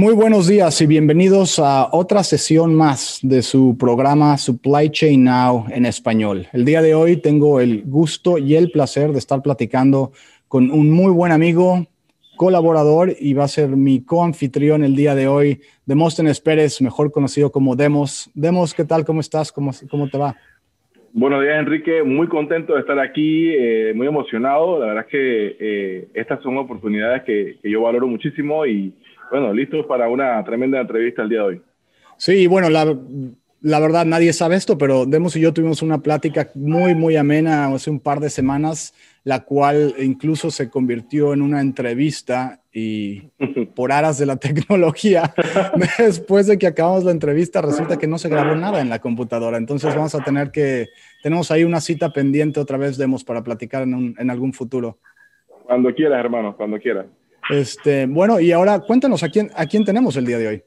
Muy buenos días y bienvenidos a otra sesión más de su programa Supply Chain Now en español. El día de hoy tengo el gusto y el placer de estar platicando con un muy buen amigo, colaborador y va a ser mi coanfitrión el día de hoy, Demóstenes Pérez, mejor conocido como Demos. Demos, ¿qué tal? ¿Cómo estás? ¿Cómo, cómo te va? Buenos días, Enrique. Muy contento de estar aquí, eh, muy emocionado. La verdad es que eh, estas son oportunidades que, que yo valoro muchísimo y bueno, listos para una tremenda entrevista el día de hoy. Sí, bueno, la, la verdad nadie sabe esto, pero Demos y yo tuvimos una plática muy, muy amena hace un par de semanas, la cual incluso se convirtió en una entrevista y por aras de la tecnología, después de que acabamos la entrevista, resulta que no se grabó nada en la computadora. Entonces vamos a tener que, tenemos ahí una cita pendiente otra vez, Demos, para platicar en, en algún futuro. Cuando quieras, hermano, cuando quieras. Este, bueno, y ahora cuéntanos a quién, a quién tenemos el día de hoy.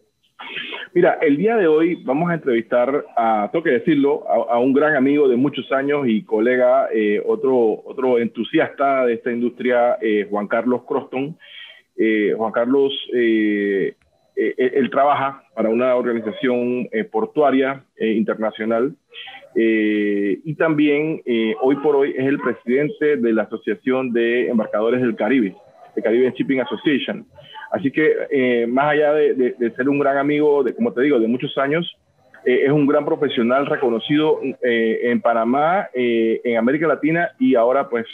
Mira, el día de hoy vamos a entrevistar a, tengo que decirlo, a, un gran amigo de muchos años y colega, eh, otro, otro entusiasta de esta industria, eh, Juan Carlos Croston. Eh, Juan Carlos, él, él, trabaja para una organización portuaria internacional y también hoy por hoy es el presidente de la Asociación de Embarcadores del Caribe de Caribbean Shipping Association. Así que eh, más allá de, ser un gran amigo, de, como te digo, de muchos años, eh, es un gran profesional reconocido eh, en Panamá, en América Latina y ahora pues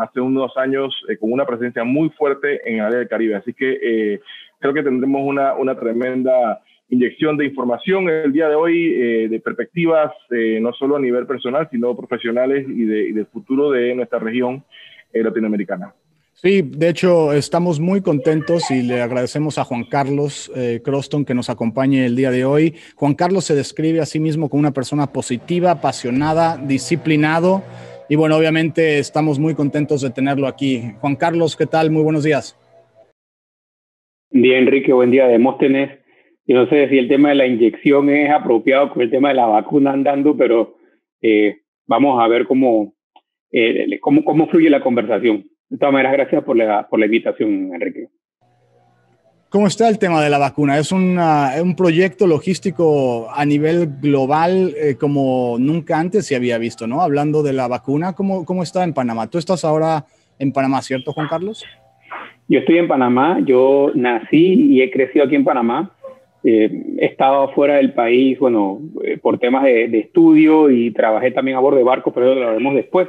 hace unos años con una presencia muy fuerte en el área del Caribe. Así que creo que tendremos una, una tremenda inyección de información el día de hoy, de perspectivas, no solo a nivel personal, sino profesionales y, de, y del futuro de nuestra región latinoamericana. Sí, de hecho estamos muy contentos y le agradecemos a Juan Carlos eh, Croston que nos acompañe el día de hoy. Juan Carlos se describe a sí mismo como una persona positiva, apasionada, disciplinado y bueno, obviamente estamos muy contentos de tenerlo aquí. Juan Carlos, ¿qué tal? Muy buenos días. Bien, Enrique, buen día. Demóstenes. Yo no sé si el tema de la inyección es apropiado con el tema de la vacuna andando, pero eh, vamos a ver cómo, eh, cómo, cómo fluye la conversación. De todas maneras, gracias por la, por la invitación, Enrique. ¿Cómo está el tema de la vacuna? ¿Es un proyecto logístico a nivel global eh, como nunca antes se había visto, ¿no? Hablando de la vacuna, ¿cómo, ¿cómo está en Panamá? Tú estás ahora en Panamá, ¿cierto, Juan Carlos? Yo estoy en Panamá, yo nací y he crecido aquí en Panamá. Eh, he estado fuera del país, bueno, eh, por temas de, de, estudio y trabajé también a bordo de barcos, pero lo haremos después.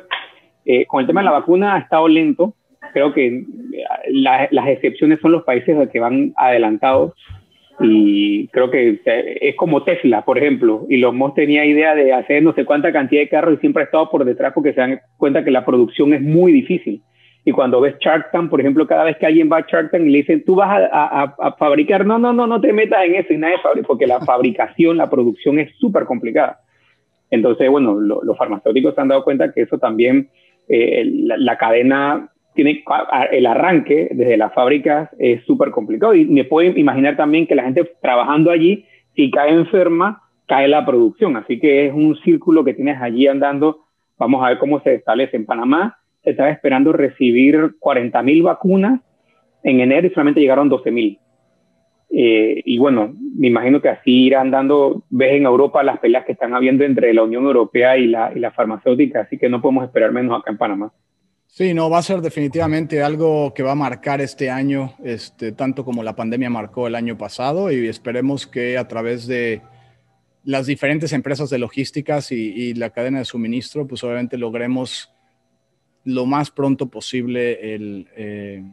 Eh, con el tema de la vacuna ha estado lento. Creo que eh, las excepciones son los países que van adelantados. Y creo que es como Tesla, por ejemplo. Y los Musk tenía idea de hacer no sé cuánta cantidad de carros y siempre ha estado por detrás porque se dan cuenta que la producción es muy difícil. Y cuando ves Shark Tank, por ejemplo, cada vez que alguien va a Shark Tank y le dicen, tú vas a, a, fabricar, no, no, no, no te metas en eso y nadie fabrica, porque la fabricación, la producción es súper complicada. Entonces, bueno, los farmacéuticos se han dado cuenta que eso también eh, la, cadena tiene el arranque desde las fábricas es súper complicado y me puedo imaginar también que la gente trabajando allí, si cae enferma, cae la producción. Así que es un círculo que tienes allí andando. Vamos a ver cómo se establece en Panamá. Se estaba esperando recibir 40 mil vacunas en enero y solamente llegaron 12 mil. Eh, y bueno, me imagino que así irán dando, ves en Europa las peleas que están habiendo entre la Unión Europea y la, y la farmacéutica, así que no podemos esperar menos acá en Panamá. Sí, no, va a ser definitivamente algo que va a marcar este año, este, tanto como la pandemia marcó el año pasado, y esperemos que a través de las diferentes empresas de logísticas y, y la cadena de suministro, pues obviamente logremos lo más pronto posible el, eh,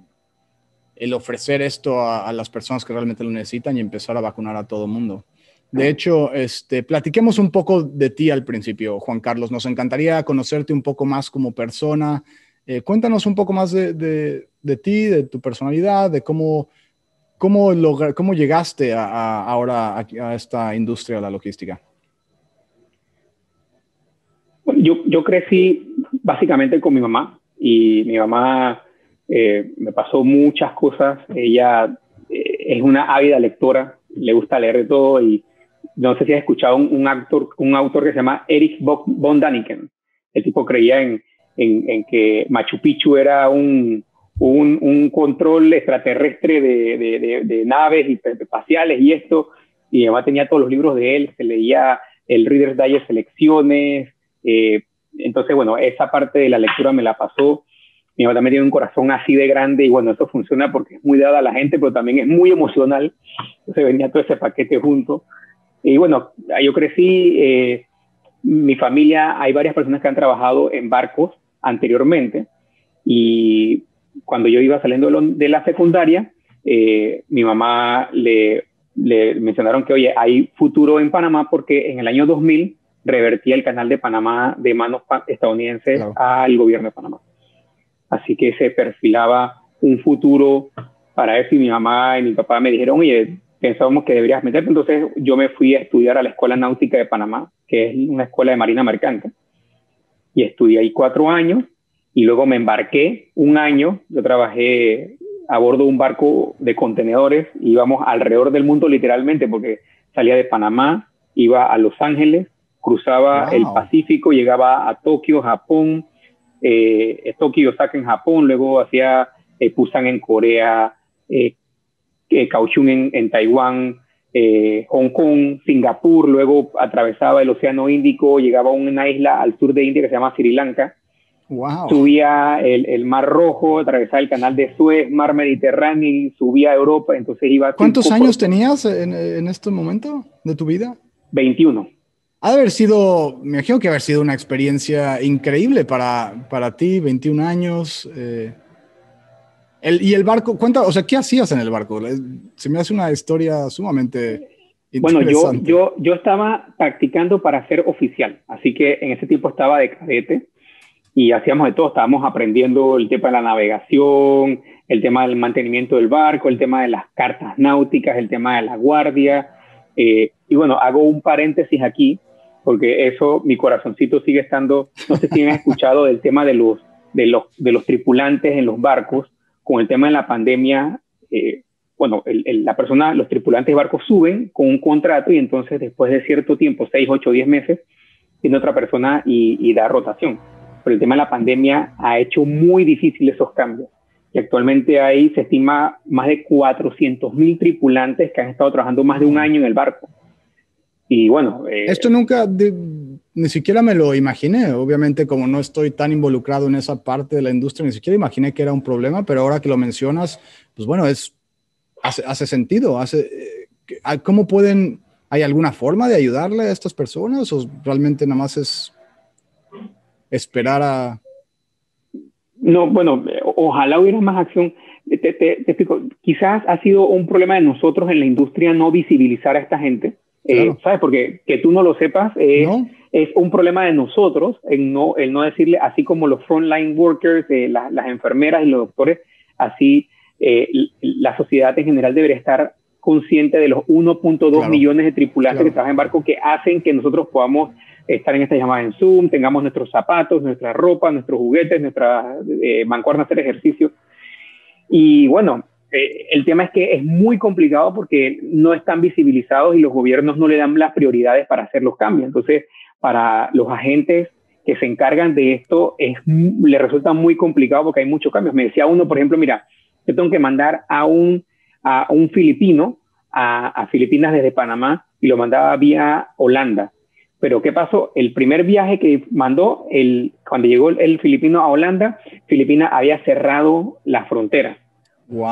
el ofrecer esto a, las personas que realmente lo necesitan y empezar a vacunar a todo mundo. De hecho, este, platiquemos un poco de ti al principio, Juan Carlos. Nos encantaría conocerte un poco más como persona. Eh, cuéntanos un poco más de, de, ti, de tu personalidad, de cómo, cómo, cómo llegaste a, ahora a, esta industria de la logística. Yo, yo crecí básicamente con mi mamá y mi mamá eh, me pasó muchas cosas. Ella eh, es una ávida lectora, le gusta leer de todo y no sé si has escuchado un, actor, un autor que se llama Erich von Daniken. El tipo creía en, en, que Machu Picchu era un, un, un control extraterrestre de, de, de, naves espaciales y esto, y además tenía todos los libros de él, se leía el Reader's Digest Selecciones, eh, entonces, bueno, esa parte de la lectura me la pasó. Mi mamá también tiene un corazón así de grande y bueno, esto funciona porque es muy dada a la gente, pero también es muy emocional. Entonces venía todo ese paquete junto. Y bueno, yo crecí, eh, mi familia, hay varias personas que han trabajado en barcos anteriormente y cuando yo iba saliendo de la secundaria, eh, mi mamá le, le, mencionaron que, oye, hay futuro en Panamá porque en el año 2000 revertía el canal de Panamá de manos estadounidenses al gobierno de Panamá. Así que se perfilaba un futuro para eso y mi mamá y mi papá me dijeron, oye, pensábamos que deberías meterte. Entonces yo me fui a estudiar a la Escuela Náutica de Panamá, que es una escuela de Marina Mercante. Y estudié ahí cuatro años y luego me embarqué un año. Yo trabajé a bordo de un barco de contenedores, íbamos alrededor del mundo literalmente porque salía de Panamá, iba a Los Ángeles, cruzaba el Pacífico, llegaba a Tokio, Japón, eh, Tokio, Osaka en Japón, luego hacía eh, Busan en Corea, eh, eh Kaohsiung en, en Taiwán, eh, Hong Kong, Singapur, luego atravesaba el Océano Índico, llegaba a una isla al sur de India que se llama Sri Lanka, subía el, el, Mar Rojo, atravesaba el Canal de Suez, Mar Mediterráneo, subía a Europa, entonces iba... ¿Cuántos años tenías en, en este momento de tu vida? 21 ha de haber sido, me imagino que haber sido una experiencia increíble para, para ti, 21 años. Eh, el, y el barco, cuenta, o sea, ¿qué hacías en el barco? Se me hace una historia sumamente bueno, yo, yo, yo estaba practicando para ser oficial, así que en ese tiempo estaba de cadete y hacíamos de todo, estábamos aprendiendo el tema de la navegación, el tema del mantenimiento del barco, el tema de las cartas náuticas, el tema de la guardia. Eh, y bueno, hago un paréntesis aquí, porque eso, mi corazoncito sigue estando, no sé si han escuchado del tema de los, de los, de los tripulantes en los barcos, con el tema de la pandemia, eh, bueno, la persona, los tripulantes de barcos suben con un contrato y entonces después de cierto tiempo, 6, 8, 10 meses, tiene otra persona y, y da rotación. Pero el tema de la pandemia ha hecho muy difícil esos cambios. Y actualmente hay, se estima, más de 400 mil tripulantes que han estado trabajando más de un año en el barco. Y bueno... Eh, Esto nunca, ni siquiera me lo imaginé. Obviamente, como no estoy tan involucrado en esa parte de la industria, ni siquiera imaginé que era un problema, pero ahora que lo mencionas, pues bueno, es, hace, hace sentido. Hace, eh, ¿Cómo pueden, hay alguna forma de ayudarle a estas personas o realmente nada más es esperar a... No, bueno, ojalá hubiera más acción. Te, te, te, explico, quizás ha sido un problema de nosotros en la industria no visibilizar a esta gente eh, ¿Sabes? Porque que tú no lo sepas eh, es un problema de nosotros, no, el no decirle, así como los frontline workers, eh, las enfermeras y los doctores, así la sociedad en general debería estar consciente de los 1.2 millones de tripulantes que trabajan en barco que hacen que nosotros podamos estar en esta llamada en Zoom, tengamos nuestros zapatos, nuestra ropa, nuestros juguetes, nuestra mancuerna hacer ejercicio. Y bueno, eh, el tema es que es muy complicado porque no están visibilizados y los gobiernos no le dan las prioridades para hacer los cambios. Entonces, para los agentes que se encargan de esto, es, le resulta muy complicado porque hay muchos cambios. Me decía uno, por ejemplo, mira, yo tengo que mandar a un, filipino a, Filipinas desde Panamá y lo mandaba vía Holanda. Pero ¿qué pasó? El primer viaje que mandó, cuando llegó el, el filipino a Holanda, Filipinas había cerrado las fronteras.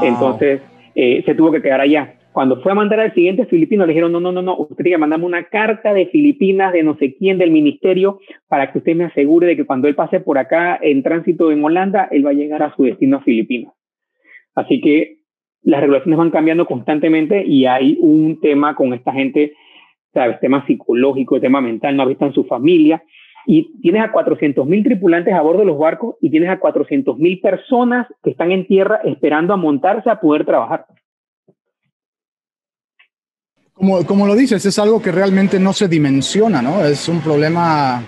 Entonces, eh, se tuvo que quedar allá. Cuando fue a mandar al siguiente filipino, le dijeron, no, no, no, no, usted tiene que mandarme una carta de Filipinas, de no sé quién, del ministerio, para que usted me asegure de que cuando él pase por acá en tránsito en Holanda, él va a llegar a su destino a Filipinas. Así que las regulaciones van cambiando constantemente y hay un tema con esta gente, ¿sabes? Tema psicológico, tema mental, no ha visto en su familia y tienes a 400.000 tripulantes a bordo de los barcos y tienes a 400.000 personas que están en tierra esperando a montarse a poder trabajar. Como, como lo dices, es algo que realmente no se dimensiona, ¿no? Es un problema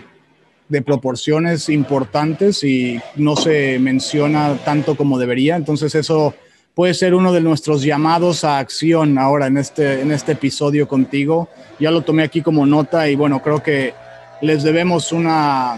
de proporciones importantes y no se menciona tanto como debería. Entonces eso puede ser uno de nuestros llamados a acción ahora en este, en este episodio contigo. Ya lo tomé aquí como nota y bueno, creo que les debemos una,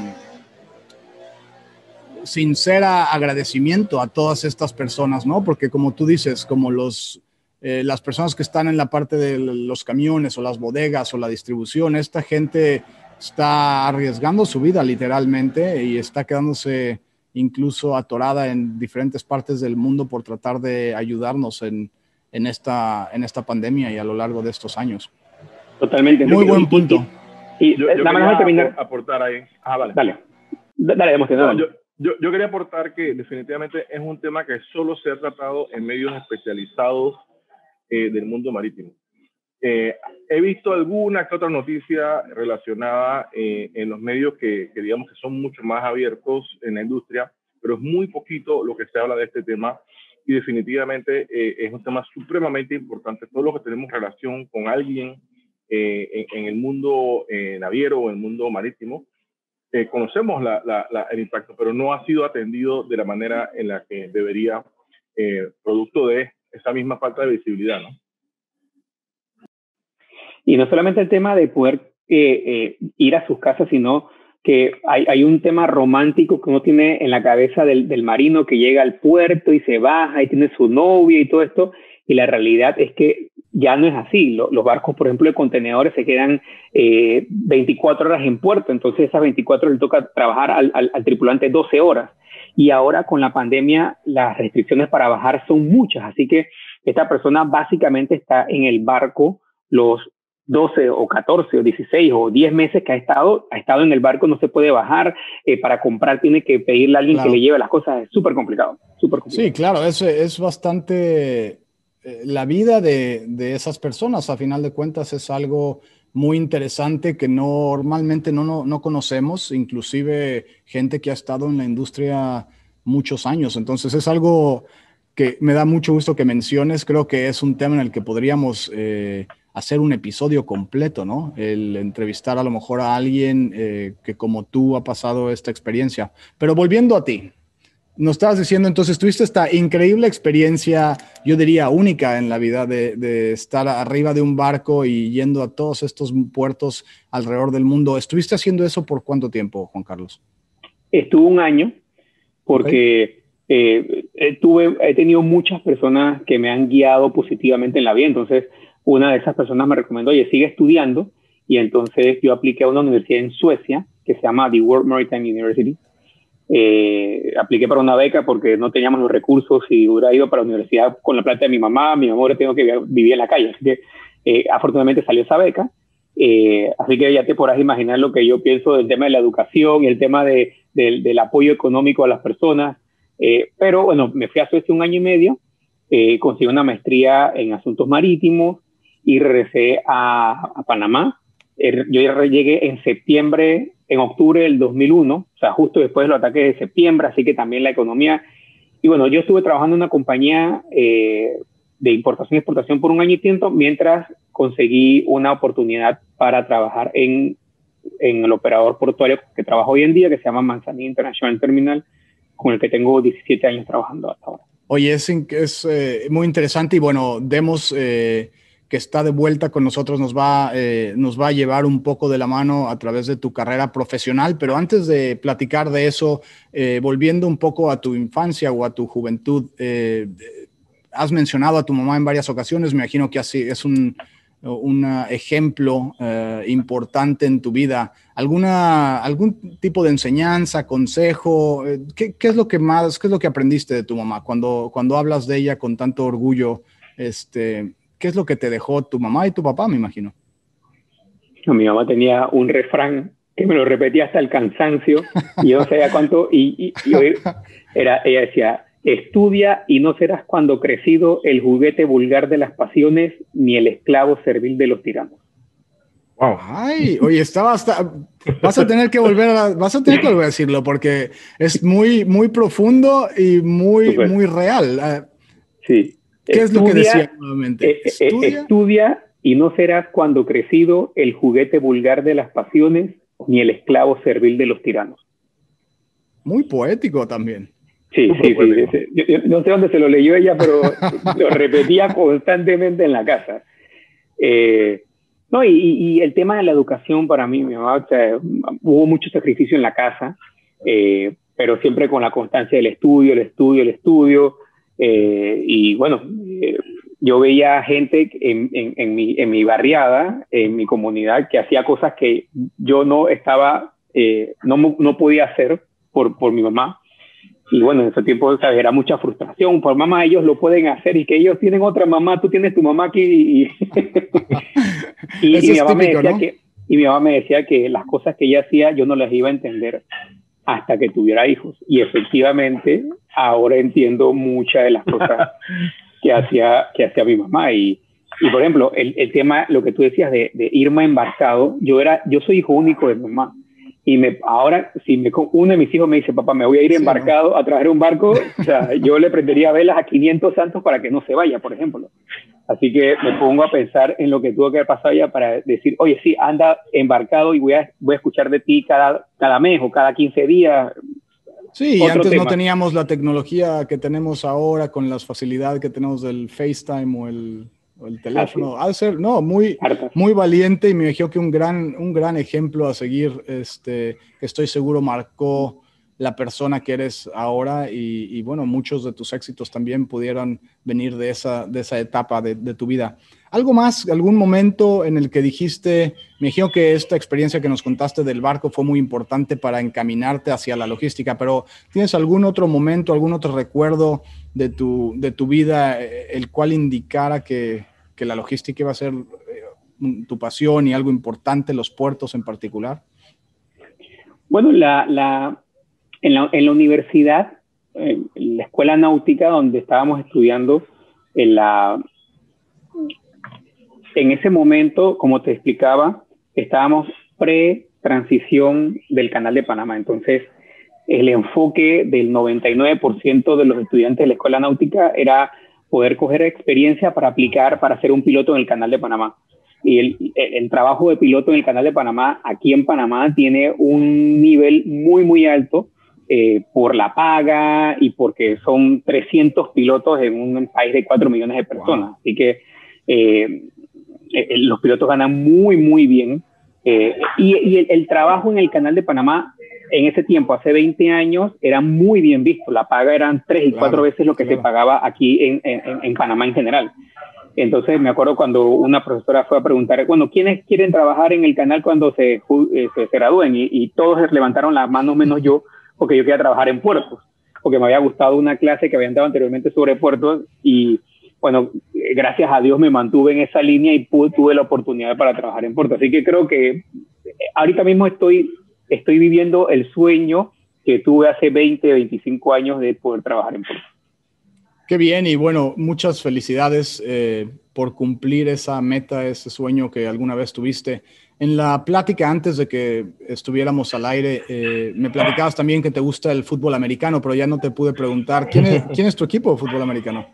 sincera agradecimiento a todas estas personas, ¿no? Porque como tú dices, como los, eh, las personas que están en la parte de los camiones o las bodegas o la distribución, esta gente está arriesgando su vida literalmente y está quedándose incluso atorada en diferentes partes del mundo por tratar de ayudarnos en, en, esta, en esta pandemia y a lo largo de estos años. Totalmente. Muy buen punto. Y, yo, yo quería terminar. aportar ahí. Ah, vale. Dale. Dale, no, yo, yo, yo, quería aportar que definitivamente es un tema que solo se ha tratado en medios especializados eh, del mundo marítimo. Eh, he visto alguna que otra noticia relacionada eh, en los medios que, que, digamos que son mucho más abiertos en la industria, pero es muy poquito lo que se habla de este tema y definitivamente eh, es un tema supremamente importante. Todos los que tenemos relación con alguien en, en, el mundo naviero o el mundo marítimo, conocemos la, la, el impacto, pero no ha sido atendido de la manera en la que debería, producto de esa misma falta de visibilidad, ¿no? Y no solamente el tema de poder eh, eh, ir a sus casas, sino que hay, hay, un tema romántico que uno tiene en la cabeza del, del, marino que llega al puerto y se baja y tiene su novia y todo esto. Y la realidad es que ya no es así. los barcos, por ejemplo, de contenedores se quedan eh, 24 horas en puerto, entonces esas 24 le toca trabajar al, al, al, tripulante 12 horas. Y ahora con la pandemia las restricciones para bajar son muchas, así que esta persona básicamente está en el barco los 12 o 14 o 16 o 10 meses que ha estado, ha estado en el barco, no se puede bajar, eh, para comprar tiene que pedirle a alguien claro. que le lleve las cosas, es súper complicado, súper complicado. Sí, claro, es, es bastante, eh, la vida de, de, esas personas a final de cuentas es algo muy interesante que normalmente no, no, no conocemos, inclusive gente que ha estado en la industria muchos años, entonces es algo que me da mucho gusto que menciones, creo que es un tema en el que podríamos... Eh, hacer un episodio completo, ¿no? El entrevistar a lo mejor a alguien eh, que como tú ha pasado esta experiencia. Pero volviendo a ti, nos estabas diciendo entonces, tuviste esta increíble experiencia, yo diría única en la vida, de, de, estar arriba de un barco y yendo a todos estos puertos alrededor del mundo. ¿Estuviste haciendo eso por cuánto tiempo, Juan Carlos? Estuvo un año, porque okay. eh, tuve, he tenido muchas personas que me han guiado positivamente en la vida, entonces una de esas personas me recomendó, oye, sigue estudiando. Y entonces yo apliqué a una universidad en Suecia que se llama The World Maritime University. Eh, apliqué para una beca porque no teníamos los recursos y hubiera ido para la universidad con la plata de mi mamá. Mi mamá ahora tengo que vivir en la calle. Así que eh, afortunadamente salió esa beca. Eh, así que ya te podrás imaginar lo que yo pienso del tema de la educación y el tema de, de, del apoyo económico a las personas. Eh, pero bueno, me fui a Suecia un año y medio, eh, conseguí una maestría en asuntos marítimos, y regresé a, a Panamá. Er, yo llegué en septiembre, en octubre del 2001, o sea, justo después de los ataques de septiembre, así que también la economía. Y bueno, yo estuve trabajando en una compañía eh, de importación y exportación por un año y tiempo, mientras conseguí una oportunidad para trabajar en, en el operador portuario que trabajo hoy en día, que se llama Manzanilla International Terminal, con el que tengo 17 años trabajando hasta ahora. Oye, es, es eh, muy interesante y bueno, demos eh, que está de vuelta con nosotros nos va, eh, nos va a llevar un poco de la mano a través de tu carrera profesional, pero antes de platicar de eso, eh, volviendo un poco a tu infancia o a tu juventud, eh, has mencionado a tu mamá en varias ocasiones, me imagino que así es un, un ejemplo importante en tu vida. ¿Alguna, ¿Algún tipo de enseñanza, consejo? ¿Qué, ¿Qué, es lo que más, qué es lo que aprendiste de tu mamá cuando, cuando hablas de ella con tanto orgullo? Este, ¿Qué es lo que te dejó tu mamá y tu papá, me imagino? No, mi mamá tenía un refrán que me lo repetía hasta el cansancio y yo no sabía cuánto, y, y, y era, ella decía, estudia y no serás cuando crecido el juguete vulgar de las pasiones ni el esclavo servil de los tiranos. Wow. Ay, oye, estaba hasta, vas a tener que volver a, vas a tener que volver a decirlo porque es muy, muy profundo y muy, Super. muy real. Ah, sí. ¿Qué es lo que decía nuevamente? Eh, ¿Estudia? estudia y no serás cuando crecido el juguete vulgar de las pasiones ni el esclavo servil de los tiranos. Muy poético también. Sí, sí, sí, sí, Yo, yo, no sé dónde se lo leyó ella, pero lo repetía constantemente en la casa. Eh, no, y, y, el tema de la educación para mí, mi mamá, o sea, hubo mucho sacrificio en la casa, eh, pero siempre con la constancia del estudio, el estudio, el estudio. Eh, y bueno, eh, yo veía gente en, en, mi, en, mi, barriada, en mi comunidad, que hacía cosas que yo no estaba, eh, no, no, podía hacer por, por, mi mamá. Y bueno, en ese tiempo era mucha frustración. Por mamá ellos lo pueden hacer y que ellos tienen otra mamá, tú tienes tu mamá aquí. Y, y, mi mamá me decía que, y mi mamá me decía que las cosas que ella hacía yo no las iba a entender hasta que tuviera hijos. Y efectivamente, ahora entiendo muchas de las cosas que hacía, que hacía mi mamá. Y, y por ejemplo, el, el, tema, lo que tú decías de, de, irme embarcado, yo, era, yo soy hijo único de mi mamá. Y me, ahora, si me, uno de mis hijos me dice, papá, me voy a ir embarcado a traer un barco, o sea, yo le prendería velas a 500 santos para que no se vaya, por ejemplo. Así que me pongo a pensar en lo que tuvo que haber pasado ya para decir, oye, sí, anda embarcado y voy a, voy a escuchar de ti cada, cada mes o cada 15 días. Sí, antes no teníamos la tecnología que tenemos ahora con las facilidades que tenemos del FaceTime o el, el teléfono. Al ser, no, muy, muy valiente y me imagino que un gran, un gran ejemplo a seguir, este, que estoy seguro marcó la persona que eres ahora y, bueno, muchos de tus éxitos también pudieron venir de esa, de esa etapa de, tu vida. ¿Algo más, algún momento en el que dijiste, me imagino que esta experiencia que nos contaste del barco fue muy importante para encaminarte hacia la logística, pero ¿tienes algún otro momento, algún otro recuerdo de tu, de tu vida eh, el cual indicara que, que la logística iba a ser eh, tu pasión y algo importante, los puertos en particular? Bueno, la en la, en la universidad, en la escuela náutica donde estábamos estudiando, en, la, en ese momento, como te explicaba, estábamos pre-transición del canal de Panamá. Entonces, el enfoque del 99% de los estudiantes de la escuela náutica era poder coger experiencia para aplicar para ser un piloto en el canal de Panamá. Y el, el, trabajo de piloto en el canal de Panamá, aquí en Panamá, tiene un nivel muy, muy alto eh, por la paga y porque son 300 pilotos en un país de 4 millones de personas. Así que eh, eh, los pilotos ganan muy, muy bien. y, y el, trabajo en el canal de Panamá en ese tiempo, hace 20 años, era muy bien visto. La paga eran tres y cuatro veces lo que se pagaba aquí en, en, en, Panamá en general. Entonces me acuerdo cuando una profesora fue a preguntar, bueno, ¿quiénes quieren trabajar en el canal cuando se, se, gradúen? Y, y, todos levantaron las manos menos yo, porque yo quería trabajar en puertos, porque me había gustado una clase que habían dado anteriormente sobre puertos y bueno, gracias a Dios me mantuve en esa línea y tuve la oportunidad para trabajar en puertos. Así que creo que eh, ahorita mismo estoy, estoy viviendo el sueño que tuve hace 20, 25 años de poder trabajar en puertos. Qué bien y bueno, muchas felicidades eh, por cumplir esa meta, ese sueño que alguna vez tuviste. En la plática antes de que estuviéramos al aire, eh, me platicabas también que te gusta el fútbol americano, pero ya no te pude preguntar, ¿quién es, ¿quién es tu equipo de fútbol americano?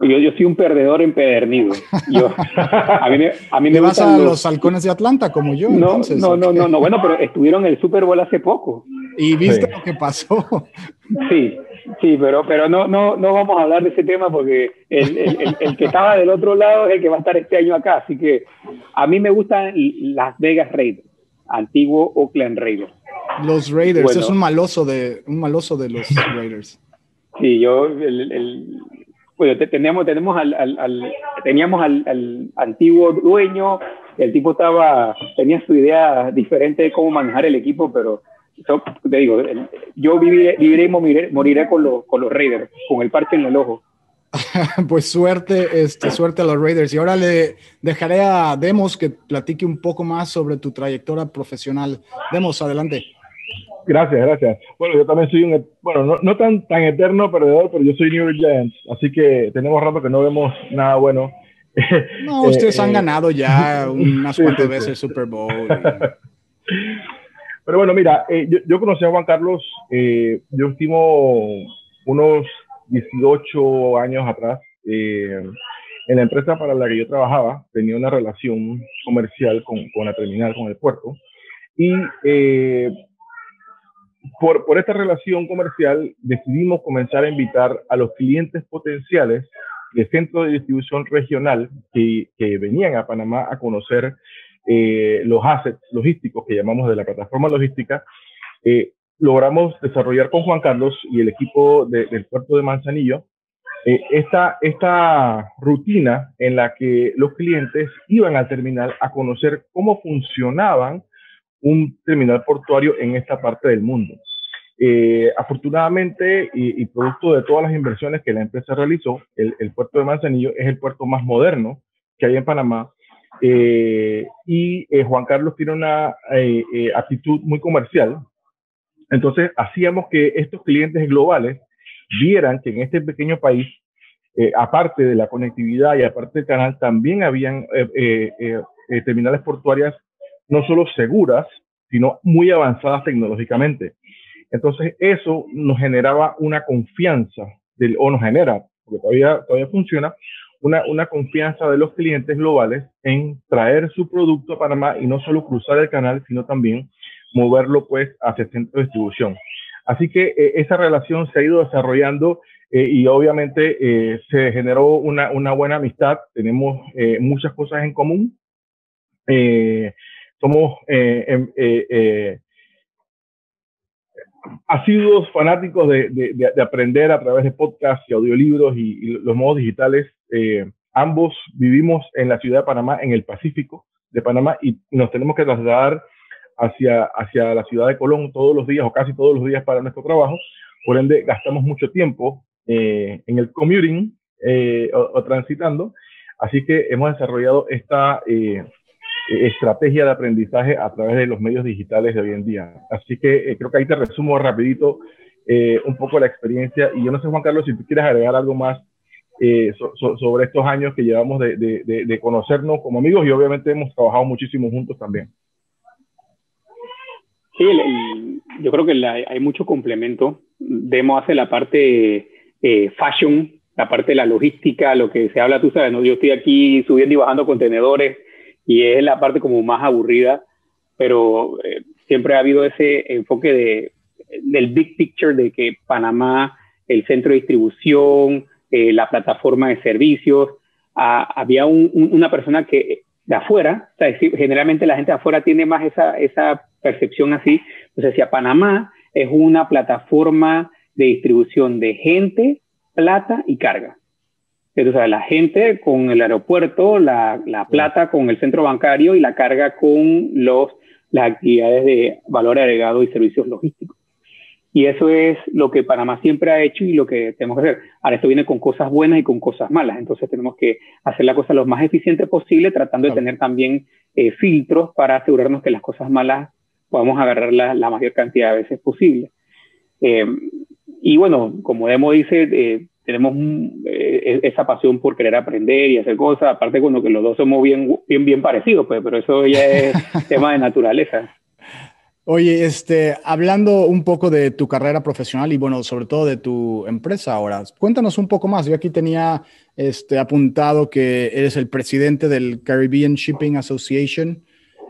Yo, yo soy un perdedor empedernido. Yo, a mí me, a mí me vas a los... halcones de Atlanta como yo? No, entonces, no, no, no, no, bueno, pero estuvieron en el Super Bowl hace poco. ¿Y viste lo que pasó? Sí, Sí, pero, pero no, no, no vamos a hablar de ese tema porque el, el, el, que estaba del otro lado es el que va a estar este año acá. Así que a mí me gustan Las Vegas Raiders, antiguo Oakland Raiders. Los Raiders, es un maloso de, un maloso de los Raiders. Sí, yo, el, bueno, teníamos, tenemos al, al, teníamos al, al, antiguo dueño, el tipo estaba, tenía su idea diferente de cómo manejar el equipo, pero te digo, yo viviré, viviré y moriré, con, con los Raiders, con el parche en el ojo. pues suerte, este, suerte a los Raiders. Y ahora le dejaré a Demos que platique un poco más sobre tu trayectoria profesional. Demos, adelante. Gracias, gracias. Bueno, yo también soy un, bueno, no, tan, tan eterno perdedor, pero yo soy New York Giants, así que tenemos rato que no vemos nada bueno. No, ustedes han eh, ganado ya unas cuantas veces Super Bowl. Pero bueno, mira, eh, yo, conocí a Juan Carlos, eh, yo estimo unos 18 años atrás. Eh, en la empresa para la que yo trabajaba, tenía una relación comercial con, con la terminal, con el puerto. Y por, por, esta relación comercial decidimos comenzar a invitar a los clientes potenciales de centro de distribución regional que, que venían a Panamá a conocer eh, los assets logísticos que llamamos de la plataforma logística, eh, logramos desarrollar con Juan Carlos y el equipo del puerto de Manzanillo eh, esta, esta rutina en la que los clientes iban al terminal a conocer cómo funcionaban un terminal portuario en esta parte del mundo. Eh, afortunadamente, y, producto de todas las inversiones que la empresa realizó, el, puerto de Manzanillo es el puerto más moderno que hay en Panamá. Eh, y Juan Carlos tiene una actitud muy comercial. Entonces, hacíamos que estos clientes globales vieran que en este pequeño país, eh, aparte de la conectividad y aparte del canal, también habían eh, eh, terminales portuarias no solo seguras, sino muy avanzadas tecnológicamente. Entonces, eso nos generaba una confianza, del, o nos genera, porque todavía, todavía funciona, una, una confianza de los clientes globales en traer su producto a Panamá y no solo cruzar el canal, sino también moverlo pues hacia el centro de distribución. Así que eh, esa relación se ha ido desarrollando eh, y obviamente eh, se generó una, una, buena amistad, tenemos muchas cosas en común. somos em, asiduos fanáticos de, de, de, aprender a través de podcasts y audiolibros y los modos digitales. Ambos vivimos en la ciudad de Panamá, en el Pacífico de Panamá, y nos tenemos que trasladar hacia, hacia la ciudad de Colón todos los días o casi todos los días para nuestro trabajo. Por ende, gastamos mucho tiempo eh, en el commuting eh, o, transitando. Así que hemos desarrollado esta eh, estrategia de aprendizaje a través de los medios digitales de hoy en día. Así que creo que ahí te resumo rapidito un poco la experiencia. Y yo no sé, Juan Carlos, si tú quieres agregar algo más sobre estos años que llevamos de, de, de, conocernos como amigos y obviamente hemos trabajado muchísimo juntos también. Sí, yo creo que hay mucho complemento. Demo hace la parte eh, fashion, la parte de la logística, lo que se habla, tú sabes, ¿no? yo estoy aquí subiendo y bajando contenedores y es la parte como más aburrida, pero eh, siempre ha habido ese enfoque de, del big picture de que Panamá, el centro de distribución, eh, la plataforma de servicios, había una persona que de afuera, o sea, generalmente la gente de afuera tiene más esa, esa percepción así. Entonces decía, Panamá es una plataforma de distribución de gente, plata y carga. Entonces, la gente con el aeropuerto, la, la plata con el centro bancario y la carga con los, las actividades de valor agregado y servicios logísticos. Y eso es lo que Panamá siempre ha hecho y lo que tenemos que hacer. Ahora, esto viene con cosas buenas y con cosas malas. Entonces, tenemos que hacer la cosa lo más eficiente posible, tratando de tener también eh, filtros para asegurarnos que las cosas malas podamos agarrarla la mayor cantidad de veces posible. Eh, y bueno, como Demo dice, eh, tenemos eh, esa pasión por querer aprender y hacer cosas, aparte cuando que los dos somos bien, bien, bien parecidos, pues, pero eso ya es tema de naturaleza. Oye, este, hablando un poco de tu carrera profesional y bueno, sobre todo de tu empresa ahora, cuéntanos un poco más. Yo aquí tenía este, apuntado que eres el presidente del Caribbean Shipping Association.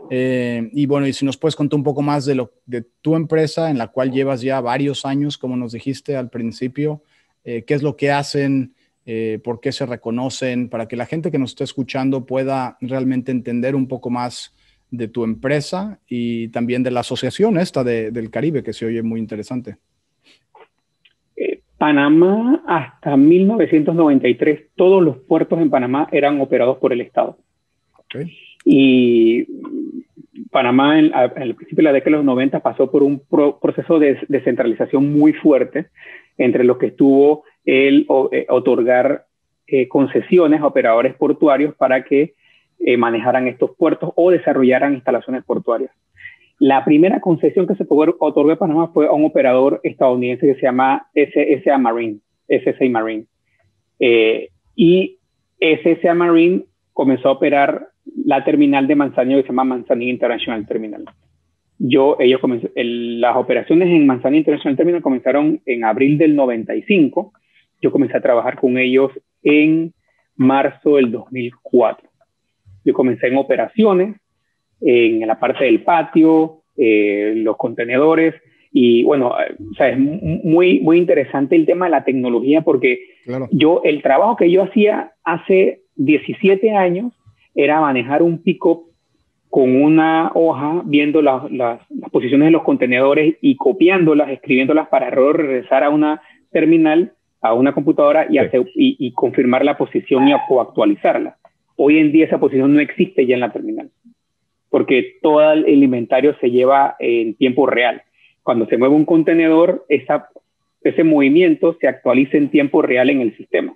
Eh, y bueno, y si nos puedes contar un poco más de, lo, de tu empresa, en la cual llevas ya varios años, como nos dijiste al principio, eh, qué es lo que hacen, eh, por qué se reconocen, para que la gente que nos esté escuchando pueda realmente entender un poco más de tu empresa y también de la asociación esta del Caribe, que se oye muy interesante. Panamá, hasta 1993, todos los puertos en Panamá eran operados por el Estado. Okay. Y Panamá en, el principio de la década de los 90 pasó por un proceso de descentralización muy fuerte, entre los que estuvo el eh, otorgar eh, concesiones a operadores portuarios para que eh, manejaran estos puertos o desarrollaran instalaciones portuarias. La primera concesión que se otorgó a Panamá fue a un operador estadounidense que se llama SSA Marine, SSA Marine. y SSA Marine comenzó a operar la terminal de Manzanillo que se llama Manzanillo International Terminal. Yo, ellos las operaciones en Manzanillo International Terminal comenzaron en abril del 95. Yo comencé a trabajar con ellos en marzo del 2004. Yo comencé en operaciones, en la parte del patio, eh, los contenedores, y bueno, o sea, es muy, muy interesante el tema de la tecnología porque yo, el trabajo que yo hacía hace 17 años era manejar un pick-up con una hoja viendo las posiciones de los contenedores y copiándolas, escribiéndolas para regresar a una terminal, a una computadora y, y, confirmar la posición y actualizarla. Hoy en día esa posición no existe ya en la terminal, porque todo el inventario se lleva en tiempo real. Cuando se mueve un contenedor, esa, ese movimiento se actualiza en tiempo real en el sistema.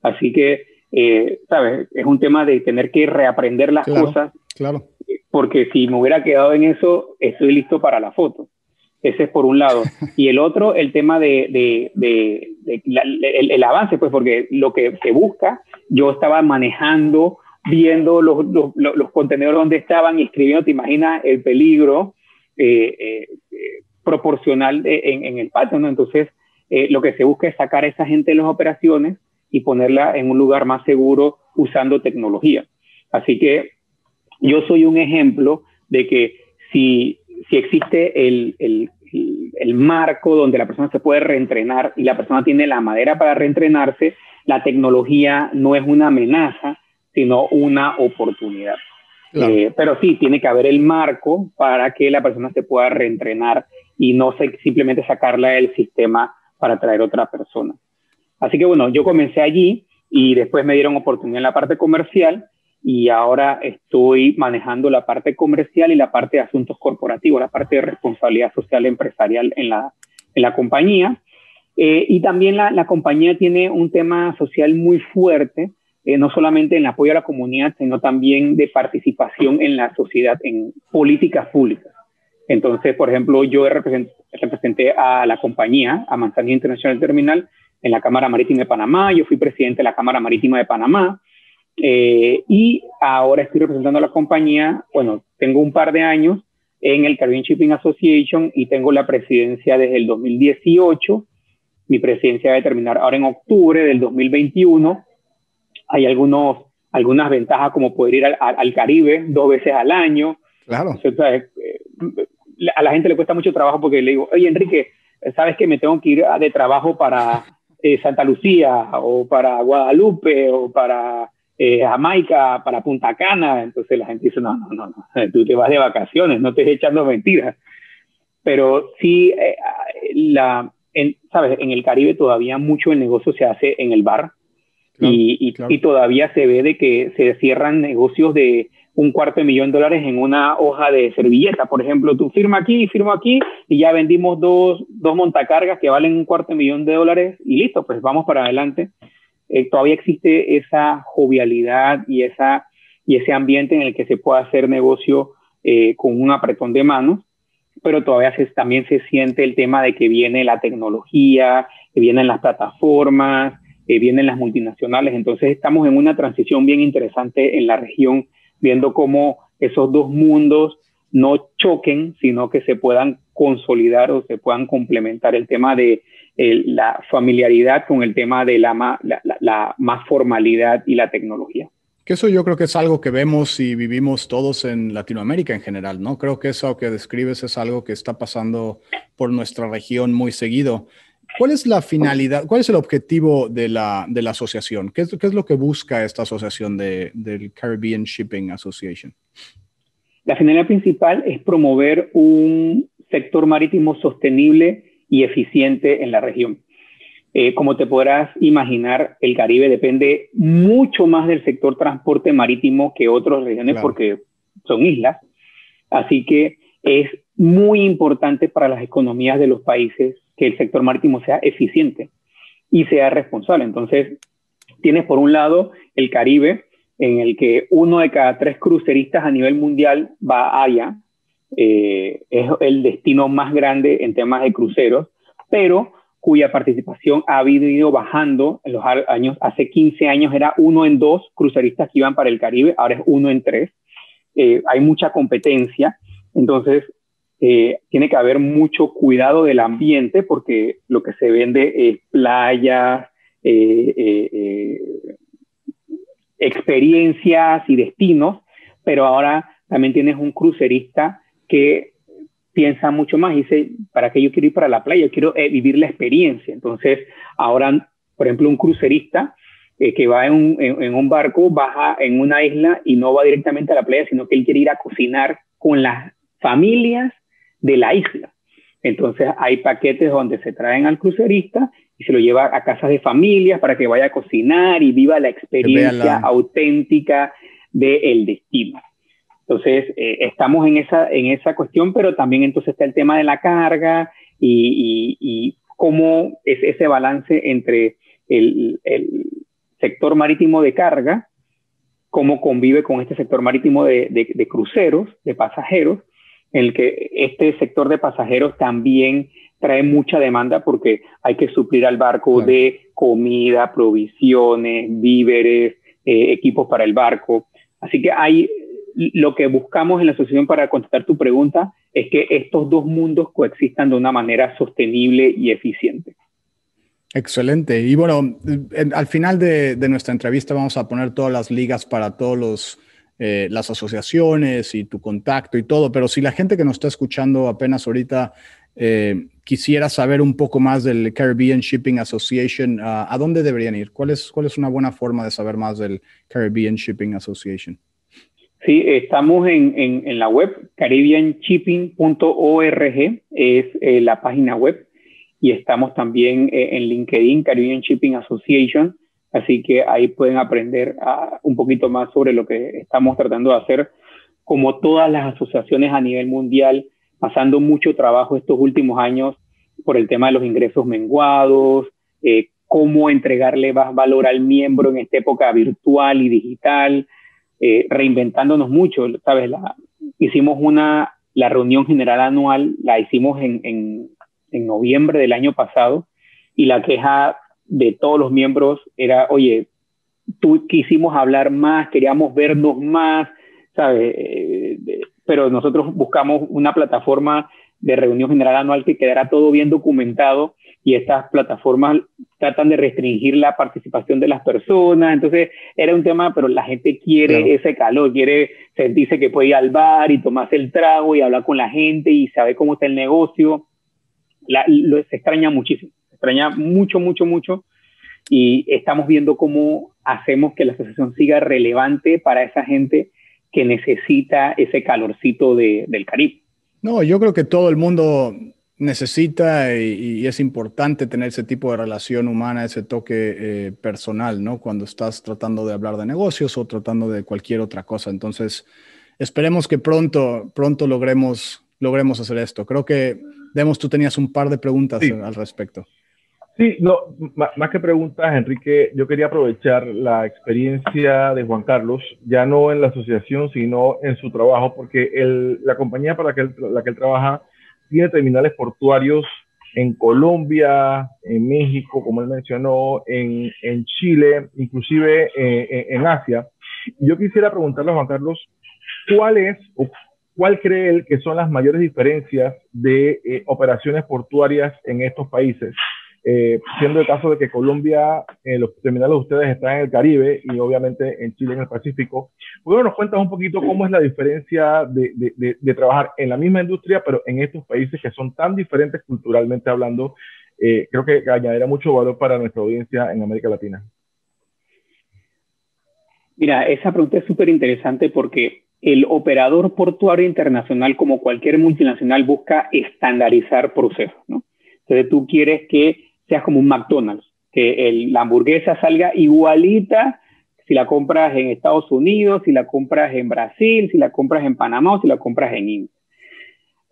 Así que, eh, ¿sabes? Es un tema de tener que reaprender las cosas. Claro. Porque si me hubiera quedado en eso, estoy listo para la foto. Ese es por un lado. Y el otro, el tema de, de, de, el, avance, pues porque lo que se busca, yo estaba manejando, viendo los, contenedores donde estaban y escribiendo, te imaginas el peligro eh, eh, proporcional en, el patio. Entonces, eh, lo que se busca es sacar a esa gente de las operaciones y ponerla en un lugar más seguro usando tecnología. Así que yo soy un ejemplo de que si, existe el, marco donde la persona se puede reentrenar y la persona tiene la madera para reentrenarse, la tecnología no es una amenaza, sino una oportunidad. Eh, pero sí, tiene que haber el marco para que la persona se pueda reentrenar y no se, simplemente sacarla del sistema para traer otra persona. Así que bueno, yo comencé allí y después me dieron oportunidad en la parte comercial y ahora estoy manejando la parte comercial y la parte de asuntos corporativos, la parte de responsabilidad social empresarial en la, en la compañía. Eh, y también la, la, compañía tiene un tema social muy fuerte, eh, no solamente en el apoyo a la comunidad, sino también de participación en la sociedad, en políticas públicas. Entonces, por ejemplo, yo representé a la compañía, a Manzanillo International Terminal, en la Cámara Marítima de Panamá, yo fui presidente de la Cámara Marítima de Panamá, eh, y ahora estoy representando a la compañía, bueno, tengo un par de años en el Caribbean Shipping Association y tengo la presidencia desde el 2018. Mi presidencia va a terminar ahora en octubre del 2021. Hay algunos, algunas ventajas como poder ir al, Caribe dos veces al año. Claro. Eh, a la gente le cuesta mucho trabajo porque le digo, oye Enrique, sabes que me tengo que ir de trabajo para eh, Santa Lucía o para Guadalupe o para eh, Jamaica, para Punta Cana. Entonces la gente dice, no, no, no, no, tú te vas de vacaciones, no te estés echando mentiras. Pero sí, eh, la, en, sabes, en el Caribe todavía mucho el negocio se hace en el bar. y, y, todavía se ve de que se cierran negocios de un cuarto de millón de dólares en una hoja de servilleta. Por ejemplo, tú firma aquí, firma aquí y ya vendimos dos, dos montacargas que valen un cuarto de millón de dólares y listo, pues vamos para adelante. Eh, todavía existe esa jovialidad y, esa, y ese ambiente en el que se puede hacer negocio eh, con un apretón de manos, pero todavía se, también se siente el tema de que viene la tecnología, que vienen las plataformas, que vienen las multinacionales. Entonces estamos en una transición bien interesante en la región viendo cómo esos dos mundos no choquen, sino que se puedan consolidar o se puedan complementar el tema de la familiaridad con el tema de la, la, más formalidad y la tecnología. Eso yo creo que es algo que vemos y vivimos todos en Latinoamérica en general, ¿no? Creo que eso que describes es algo que está pasando por nuestra región muy seguido. ¿Cuál es la finalidad, cuál es el objetivo de la, de la asociación? ¿Qué es, ¿Qué es, lo que busca esta asociación de, del Caribbean Shipping Association? La finalidad principal es promover un sector marítimo sostenible y eficiente en la región. Eh, como te podrás imaginar, el Caribe depende mucho más del sector transporte marítimo que otras regiones porque son islas. Así que es muy importante para las economías de los países que el sector marítimo sea eficiente y sea responsable. Entonces, tienes por un lado el Caribe, en el que uno de cada tres cruceristas a nivel mundial va allá. Eh, es el destino más grande en temas de cruceros, pero cuya participación ha ido bajando en los años. Hace 15 años era uno en dos cruceristas que iban para el Caribe, ahora es uno en tres. Eh, hay mucha competencia, entonces eh, tiene que haber mucho cuidado del ambiente porque lo que se vende es playas, eh, experiencias y destinos, pero ahora también tienes un crucerista que piensa mucho más y dice, ¿para qué yo quiero ir para la playa? Yo quiero vivir la experiencia. Entonces, ahora, por ejemplo, un crucerista eh, que va en un, en un, barco, baja en una isla y no va directamente a la playa, sino que él quiere ir a cocinar con las familias de la isla. Entonces hay paquetes donde se traen al crucerista y se lo lleva a casas de familias para que vaya a cocinar y viva la experiencia auténtica del destino. Entonces, eh, estamos en esa, en esa cuestión, pero también entonces está el tema de la carga y, y, cómo es ese balance entre el, el, sector marítimo de carga, cómo convive con este sector marítimo de, de, cruceros, de pasajeros, en el que este sector de pasajeros también trae mucha demanda porque hay que suplir al barco de comida, provisiones, víveres, eh, equipos para el barco. Así que hay lo que buscamos en la asociación para contestar tu pregunta es que estos dos mundos coexistan de una manera sostenible y eficiente. Excelente. Y bueno, al final de, nuestra entrevista vamos a poner todas las ligas para todas eh, las asociaciones y tu contacto y todo, pero si la gente que nos está escuchando apenas ahorita eh, quisiera saber un poco más del Caribbean Shipping Association, ¿a dónde deberían ir? ¿Cuál es, ¿Cuál es una buena forma de saber más del Caribbean Shipping Association? Sí, estamos en, en, la web, caribbeanshipping.org es eh, la página web y estamos también eh, en LinkedIn, Caribbean Shipping Association, así que ahí pueden aprender ah, un poquito más sobre lo que estamos tratando de hacer, como todas las asociaciones a nivel mundial, pasando mucho trabajo estos últimos años por el tema de los ingresos menguados, eh, cómo entregarle más valor al miembro en esta época virtual y digital, eh, reinventándonos mucho, ¿sabes? La, hicimos una, la reunión general anual, la hicimos en, en, en noviembre del año pasado y la queja de todos los miembros era, oye, tú quisimos hablar más, queríamos vernos más, ¿sabes? Eh, pero nosotros buscamos una plataforma de reunión general anual que quedara todo bien documentado y estas plataformas tratan de restringir la participación de las personas. Entonces era un tema, pero la gente quiere ese calor, quiere sentirse que puede ir al bar y tomarse el trago y hablar con la gente y saber cómo está el negocio. lo, se extraña muchísimo, se extraña mucho, mucho, mucho. Y estamos viendo cómo hacemos que la asociación siga relevante para esa gente que necesita ese calorcito de, del Caribe. No, yo creo que todo el mundo necesita y, es importante tener ese tipo de relación humana, ese toque eh, personal, ¿no? Cuando estás tratando de hablar de negocios o tratando de cualquier otra cosa. Entonces, esperemos que pronto, pronto logremos, logremos hacer esto. Creo que, Demos, tú tenías un par de preguntas al respecto. Sí, no, más que preguntas, Enrique, yo quería aprovechar la experiencia de Juan Carlos, ya no en la asociación, sino en su trabajo, porque la compañía para la que él trabaja tiene terminales portuarios en Colombia, en México, como él mencionó, en, Chile, inclusive eh, en, Asia. Yo quisiera preguntarle a Juan Carlos, ¿cuál es o cuál cree él que son las mayores diferencias de eh, operaciones portuarias en estos países? Eh, siendo el caso de que Colombia, eh, los terminales de ustedes están en el Caribe y obviamente en Chile en el Pacífico. Bueno, nos cuentas un poquito cómo es la diferencia de, de, trabajar en la misma industria, pero en estos países que son tan diferentes culturalmente hablando. Eh, creo que añadirá mucho valor para nuestra audiencia en América Latina. Mira, esa pregunta es súper interesante porque el operador portuario internacional, como cualquier multinacional, busca estandarizar procesos. ¿no? Entonces tú quieres que seas como un McDonald's, que la hamburguesa salga igualita si la compras en Estados Unidos, si la compras en Brasil, si la compras en Panamá o si la compras en India.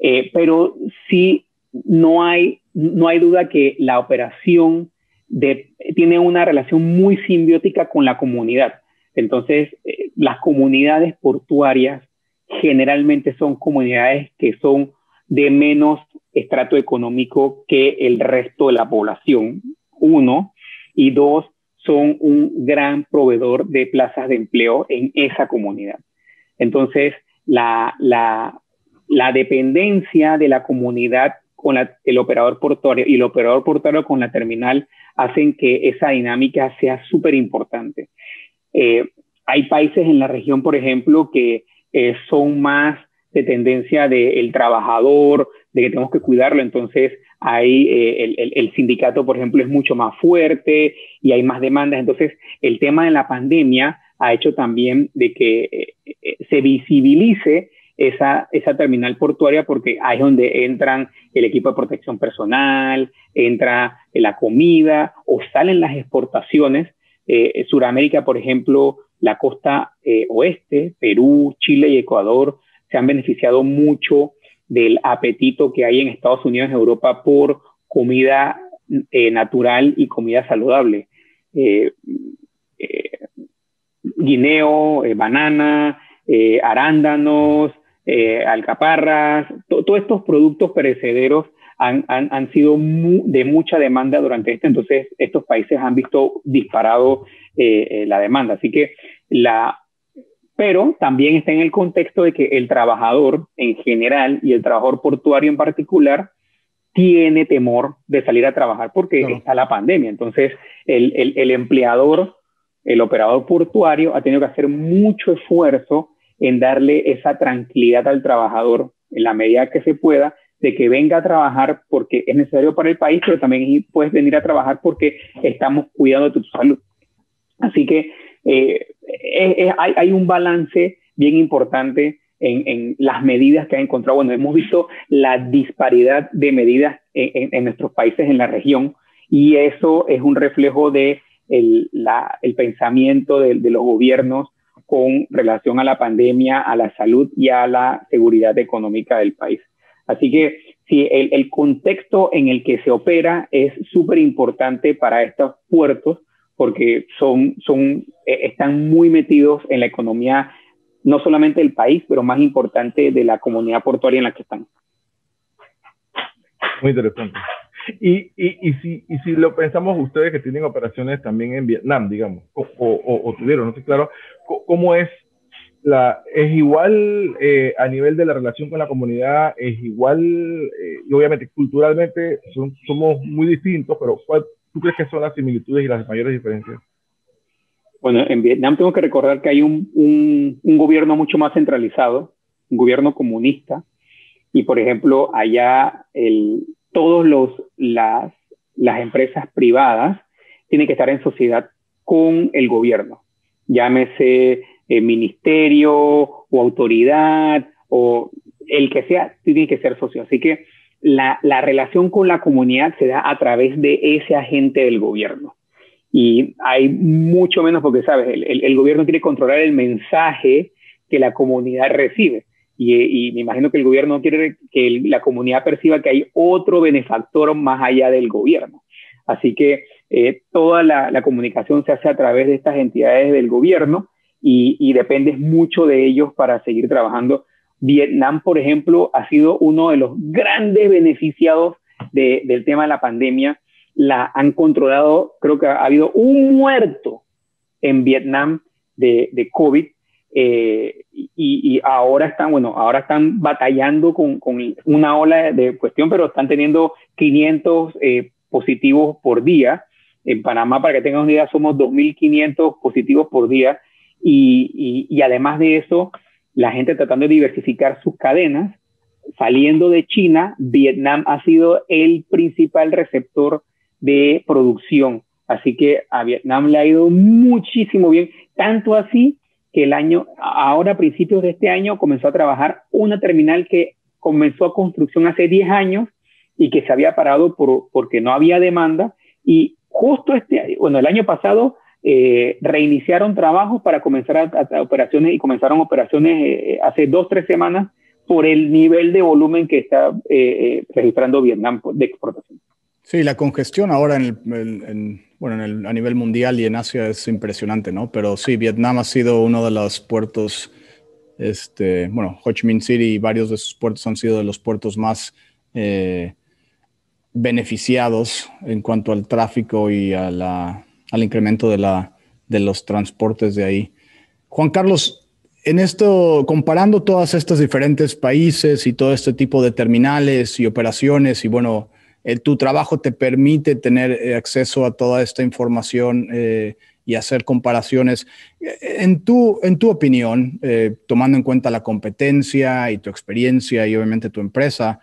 Eh, pero sí no hay, no hay duda que la operación tiene una relación muy simbiótica con la comunidad. Entonces, eh, las comunidades portuarias generalmente son comunidades que son de menos estrato económico que el resto de la población, uno, y dos, son un gran proveedor de plazas de empleo en esa comunidad. Entonces, la, la, dependencia de la comunidad con el operador portuario y el operador portuario con la terminal hacen que esa dinámica sea súper importante. Eh, hay países en la región, por ejemplo, que eh, son más de tendencia del trabajador, de que tenemos que cuidarlo. Entonces, hay eh, el, sindicato, por ejemplo, es mucho más fuerte y hay más demandas. Entonces, el tema de la pandemia ha hecho también de que eh, se visibilice esa, esa terminal portuaria porque ahí es donde entran el equipo de protección personal, entra la comida o salen las exportaciones. Eh, Suramérica, por ejemplo, la costa eh, oeste, Perú, Chile y Ecuador se han beneficiado mucho del apetito que hay en Estados Unidos y Europa por comida eh, natural y comida saludable. guineo, banana, arándanos, eh, alcaparras, todos estos productos perecederos han, sido de mucha demanda durante este, entonces estos países han visto disparado eh, eh, la demanda. Así que la, pero también está en el contexto de que el trabajador en general y el trabajador portuario en particular tiene temor de salir a trabajar porque está la pandemia. Entonces, el, el, empleador, el operador portuario ha tenido que hacer mucho esfuerzo en darle esa tranquilidad al trabajador en la medida que se pueda, de que venga a trabajar porque es necesario para el país, pero también puedes venir a trabajar porque estamos cuidando de tu salud. Así que eh, hay, un balance bien importante en, las medidas que ha encontrado. Bueno, hemos visto la disparidad de medidas en, nuestros países en la región y eso es un reflejo de el, pensamiento de, de los gobiernos con relación a la pandemia, a la salud y a la seguridad económica del país. Así que sí, el, contexto en el que se opera es súper importante para estos puertos porque son, son, eh, están muy metidos en la economía no solamente del país, pero más importante de la comunidad portuaria en la que están. Muy interesante. Y, y, y, si, y si lo pensamos ustedes que tienen operaciones también en Vietnam, digamos, o, o, tuvieron, no sé, claro, ¿cómo es la, es igual eh, a nivel de la relación con la comunidad, es igual, eh, y obviamente culturalmente somos muy distintos, pero ¿cuál, ¿tú son las similitudes y las mayores diferencias? Bueno, en Vietnam tengo que recordar que hay un, un, un gobierno mucho más centralizado, un gobierno comunista, y por ejemplo, allá el, todos los, las, las empresas privadas tienen que estar en sociedad con el gobierno, llámese eh, ministerio o autoridad o el que sea, tiene que ser socio. Así que la, la, relación con la comunidad se da a través de ese agente del gobierno. Y hay mucho menos porque, ¿sabes? El, el, gobierno quiere controlar el mensaje que la comunidad recibe. Y, me imagino que el gobierno quiere que la comunidad perciba que hay otro benefactor más allá del gobierno. Así que eh, toda la, comunicación se hace a través de estas entidades del gobierno y, y depende mucho de ellos para seguir trabajando. Vietnam, por ejemplo, ha sido uno de los grandes beneficiados del tema de la pandemia. La han controlado, creo que ha habido un muerto en Vietnam de, COVID eh, y, ahora están, bueno, ahora están batallando con, una ola de cuestión, pero están teniendo 500 eh, positivos por día. En Panamá, para que tengan una idea, somos 2.500 positivos por día. Y, además de eso, la gente tratando de diversificar sus cadenas, saliendo de China, Vietnam ha sido el principal receptor de producción. Así que a Vietnam le ha ido muchísimo bien, tanto así que el año, ahora a principios de este año, comenzó a trabajar una terminal que comenzó a construcción hace 10 años y que se había parado por, porque no había demanda. Y justo este, bueno, el año pasado eh, reiniciaron trabajos para comenzar a, operaciones y comenzaron operaciones eh, hace dos, tres semanas por el nivel de volumen que está eh, registrando Vietnam de exportación. Sí, la congestión ahora en, el, bueno, en el, a nivel mundial y en Asia es impresionante, ¿no? Pero sí, Vietnam ha sido uno de los puertos, este, bueno, Ho Chi Minh City y varios de sus puertos han sido de los puertos más eh, beneficiados en cuanto al tráfico y a la, al incremento de, la, de los transportes de ahí. Juan Carlos, en esto, comparando todas estos diferentes países y todo este tipo de terminales y operaciones y bueno, tu trabajo te permite tener eh, acceso a toda esta información eh, y hacer comparaciones. En tu, en tu opinión, eh, tomando en cuenta la competencia y tu experiencia y obviamente tu empresa,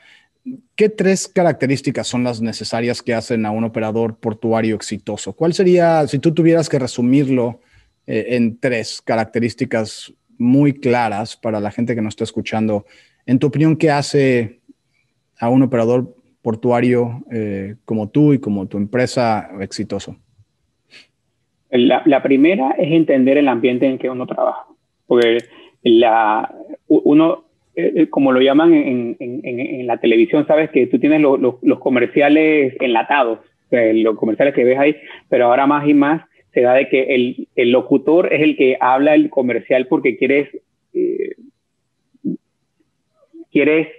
¿qué tres características son las necesarias que hacen a un operador portuario exitoso? ¿Cuál sería, si tú tuvieras que resumirlo eh, en tres características muy claras para la gente que nos está escuchando, en tu opinión, ¿qué hace a un operador portuario eh, como tú y como tu empresa exitoso? La, primera es entender el ambiente en que uno trabaja, porque uno, eh, eh, como lo llaman en, la televisión, sabes que tú tienes los comerciales enlatados, los comerciales que ves ahí, pero ahora más y más se da de que el, locutor es el que habla el comercial porque quieres, eh, quieres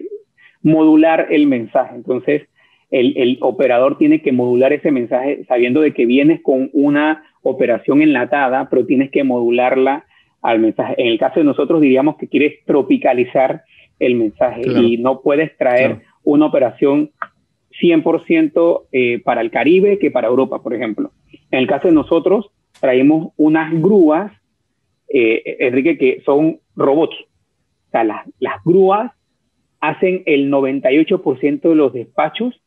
modular el mensaje. Entonces, el, el, operador tiene que modular ese mensaje sabiendo de que vienes con una operación enlatada, pero tienes que modularla al mensaje. En el caso de nosotros diríamos que quieres tropicalizar el mensaje y no puedes traer una operación 100% eh, para el Caribe que para Europa, por ejemplo. En el caso de nosotros, traemos unas grúas, eh, Enrique, que son robots. O sea, las, las grúas hacen el 98% de los despachos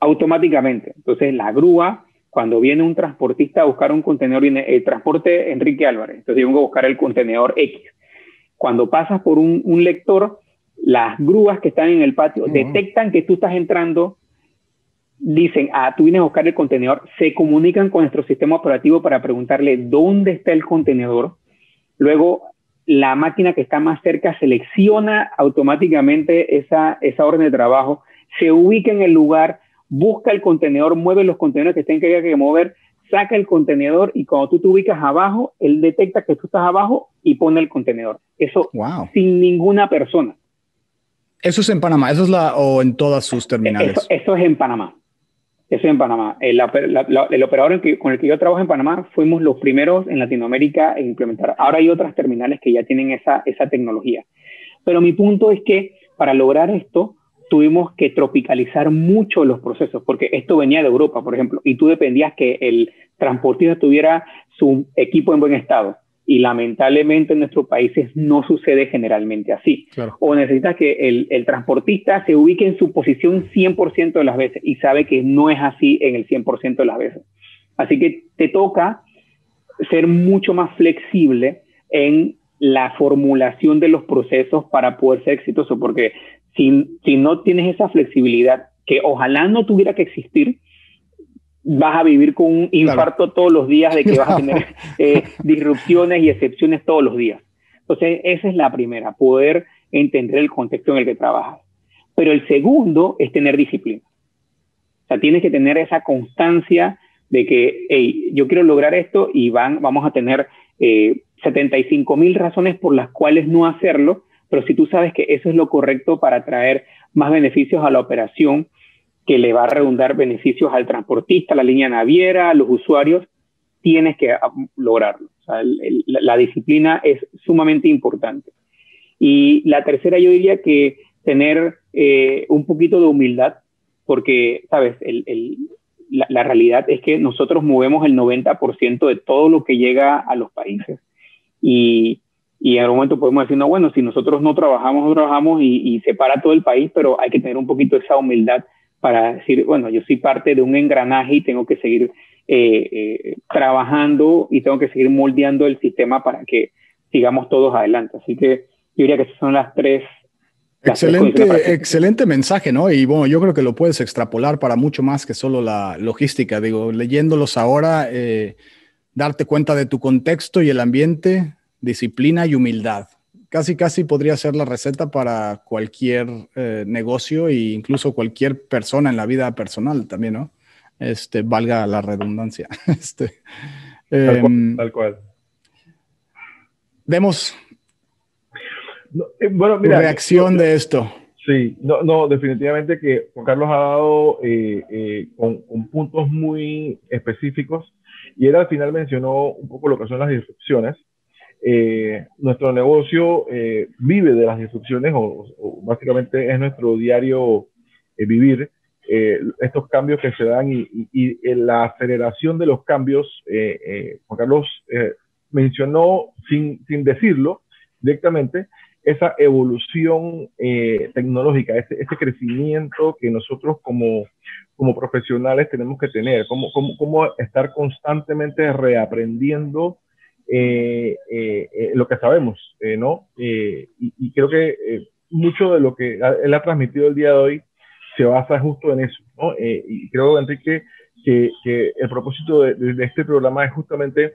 automáticamente. Entonces, la grúa, cuando viene un transportista a buscar un contenedor, viene el transporte Enrique Álvarez, entonces yo vengo a buscar el contenedor X. Cuando pasas por un, un lector, las grúas que están en el patio detectan que tú estás entrando dicen, ah, tú vienes a buscar el contenedor, se comunican con nuestro sistema operativo para preguntarle dónde está el contenedor. Luego, la máquina que está más cerca selecciona automáticamente esa, esa orden de trabajo, se ubica en el lugar, busca el contenedor, mueve los contenedores que estén que haya que mover, saca el contenedor y cuando tú te ubicas abajo, él detecta que tú estás abajo y pone el contenedor. Eso sin ninguna persona. Eso es en Panamá, eso es la o en todas sus terminales. eso es en Panamá. Eso en Panamá. El, operador con el que yo trabajo en Panamá fuimos los primeros en Latinoamérica en implementar. Ahora hay otras terminales que ya tienen esa, esa tecnología. Pero mi punto es que para lograr esto tuvimos que tropicalizar mucho los procesos, porque esto venía de Europa, por ejemplo, y tú dependías que el transportista tuviera su equipo en buen estado y lamentablemente en nuestros países no sucede generalmente así. O necesitas que el, el, transportista se ubique en su posición 100% de las veces y sabe que no es así en el 100% de las veces. Así que te toca ser mucho más flexible en la formulación de los procesos para poder ser exitoso, porque si, si no tienes esa flexibilidad, que ojalá no tuviera que existir, vas a vivir con un infarto todos los días de que vas a tener eh, disrupciones y excepciones todos los días. Entonces, esa es la primera, poder entender el contexto en el que trabajas. Pero el segundo es tener disciplina. O sea, tienes que tener esa constancia de que, hey, yo quiero lograr esto y van, vamos a tener eh, 75 mil razones por las cuales no hacerlo, pero si tú sabes que eso es lo correcto para traer más beneficios a la operación, que le va a redundar beneficios al transportista, a la línea naviera, a los usuarios, tienes que ah, lograrlo. la, disciplina es sumamente importante. Y la tercera, yo diría que tener eh, un poquito de humildad, porque, sabes, la, realidad es que nosotros movemos el 90% de todo lo que llega a los países. Y, en algún momento podemos decir, no, bueno, si nosotros no trabajamos, no trabajamos y, y se para todo el país, pero hay que tener un poquito esa humildad para decir, bueno, yo soy parte de un engranaje y tengo que seguir eh, eh, trabajando y tengo que seguir moldeando el sistema para que sigamos todos adelante. Así que yo diría que esas son las tres. excelente, excelente mensaje, ¿no? Y bueno, yo creo que lo puedes extrapolar para mucho más que solo la logística. Digo, leyéndolos ahora, eh, darte cuenta de tu contexto y el ambiente, disciplina y humildad casi, casi podría ser la receta para cualquier eh, negocio e incluso cualquier persona en la vida personal también, ¿no? Este, valga la redundancia. Este, em, tal, cual, Vemos eh, bueno, mira, reacción de esto. Sí, no, no, definitivamente que Juan Carlos ha dado eh, con, con, puntos muy específicos y él al final mencionó un poco lo que son las disrupciones eh, nuestro negocio eh, vive de las disrupciones o, básicamente es nuestro diario eh, vivir estos cambios que se dan y, la aceleración de los cambios. Juan Carlos mencionó sin, sin decirlo directamente esa evolución eh, tecnológica, ese, ese, crecimiento que nosotros como, como profesionales tenemos que tener, cómo, cómo, cómo estar constantemente reaprendiendo eh, eh, lo que sabemos, ¿no? Y, y, creo que mucho de lo que él ha transmitido el día de hoy se basa justo en eso, ¿no? y creo, Enrique, que, que el propósito de, de, este programa es justamente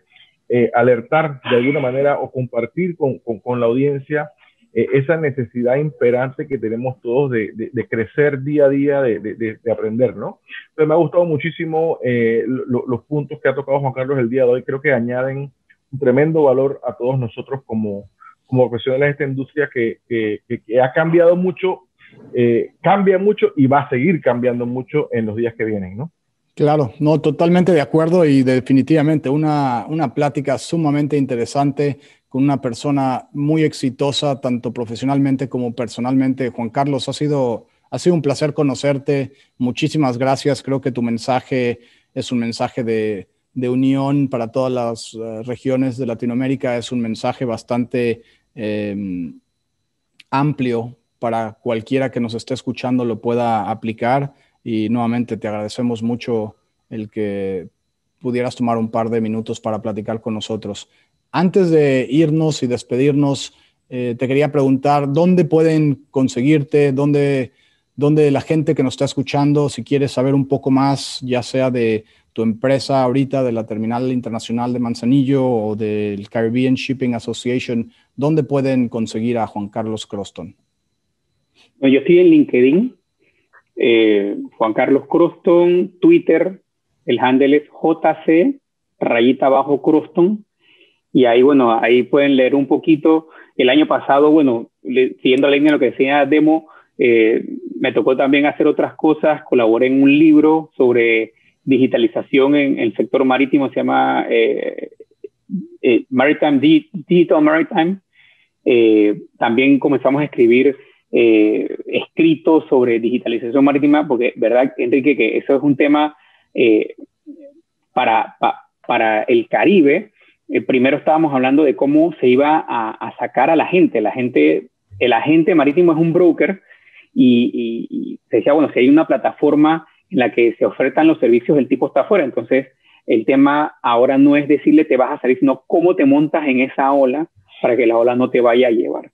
alertar de alguna manera o compartir con, con, con la audiencia eh, esa necesidad imperante que tenemos todos de, de, crecer día a día, de, de, aprender, ¿no? Entonces me ha gustado muchísimo eh, los puntos que ha tocado Juan Carlos el día de hoy, creo que añaden un tremendo valor a todos nosotros como, como profesionales de esta industria que, que, ha cambiado mucho, eh, cambia mucho y va a seguir cambiando mucho en los días que vienen, ¿no? Claro, no, totalmente de acuerdo y definitivamente una, una plática sumamente interesante con una persona muy exitosa, tanto profesionalmente como personalmente. Juan Carlos, ha sido, ha sido un placer conocerte. Muchísimas gracias. Creo que tu mensaje es un mensaje de, de unión para todas las uh, regiones de Latinoamérica. Es un mensaje bastante eh, amplio para cualquiera que nos esté escuchando lo pueda aplicar. Y nuevamente te agradecemos mucho el que pudieras tomar un par de minutos para platicar con nosotros. Antes de irnos y despedirnos, eh, te quería preguntar, ¿dónde pueden conseguirte? ¿Dónde, ¿Dónde la gente que nos está escuchando, si quiere saber un poco más, ya sea de tu empresa ahorita, de la Terminal Internacional de Manzanillo o del Caribbean Shipping Association, ¿dónde pueden conseguir a Juan Carlos Croston? Yo estoy en LinkedIn, eh, Juan Carlos Croston, Twitter, el handle es JC, rayita abajo Croston. Y ahí, bueno, ahí pueden leer un poquito. El año pasado, bueno, siguiendo la línea de lo que decía Demo, eh, me tocó también hacer otras cosas. Colaboré en un libro sobre digitalización en, el sector marítimo, se llama eh, eh, Maritime Digital Maritime. también comenzamos a escribir escritos sobre digitalización marítima, porque, ¿verdad, Enrique? Que eso es un tema para, para el Caribe eh, primero estábamos hablando de cómo se iba a, sacar a la gente. La gente, el agente marítimo es un broker y, se decía, bueno, si hay una plataforma en la que se ofertan los servicios, el tipo está afuera. Entonces, el tema ahora no es decirle te vas a salir, sino cómo te montas en esa ola para que la ola no te vaya a llevar.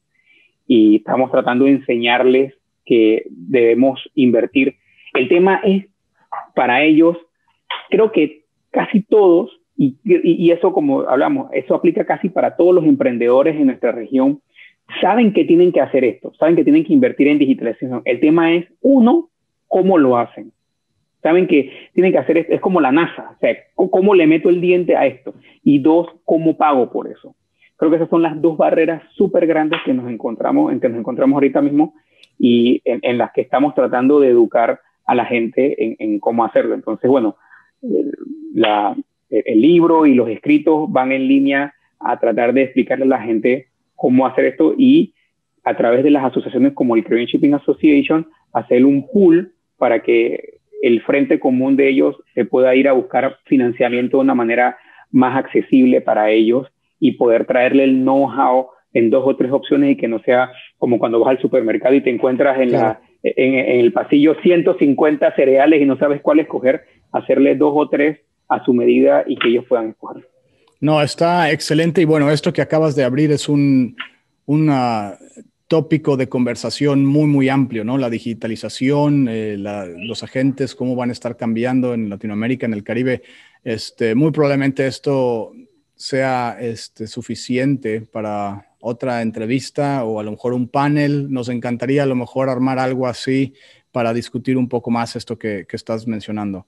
Y estamos tratando de enseñarles que debemos invertir. El tema es, para ellos, creo que casi todos y, eso, como hablamos, eso aplica casi para todos los emprendedores en nuestra región. Saben que tienen que hacer esto, saben que tienen que invertir en digitalización. El tema es, uno, cómo lo hacen. Saben que tienen que hacer esto, es como la NASA, o sea, cómo le meto el diente a esto. Y dos, cómo pago por eso. Creo que esas son las dos barreras súper grandes que nos encontramos, en que nos encontramos ahorita mismo y en, las que estamos tratando de educar a la gente en, cómo hacerlo. Entonces, bueno, el libro y los escritos van en línea a tratar de explicarle a la gente cómo hacer esto y a través de las asociaciones como el Caribbean Shipping Association hacer un pool para que el frente común de ellos se pueda ir a buscar financiamiento de una manera más accesible para ellos y poder traerle el know-how en dos o tres opciones y que no sea como cuando vas al supermercado y te encuentras en, la, en, en el pasillo 150 cereales y no sabes cuál escoger, hacerle dos o tres a su medida y que ellos puedan escoger. No, está excelente y bueno, esto que acabas de abrir es un tópico de conversación muy, muy amplio, ¿no? La digitalización, eh, los agentes, cómo van a estar cambiando en Latinoamérica, en el Caribe. Este, muy probablemente esto sea este, suficiente para otra entrevista o a lo mejor un panel. Nos encantaría a lo mejor armar algo así para discutir un poco más esto que, que estás mencionando.